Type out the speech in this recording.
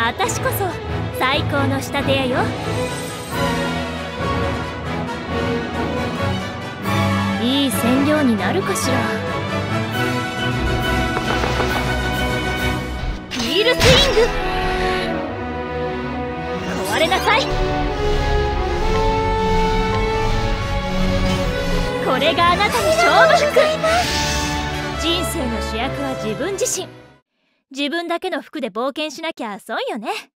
あたしこそ最高の仕立て屋よ。いい染料になるかしら。ヒールスイング。壊れなさい。これがあなたに勝負服。人生の主役は自分自身。自分だけの服で冒険しなきゃ損よね。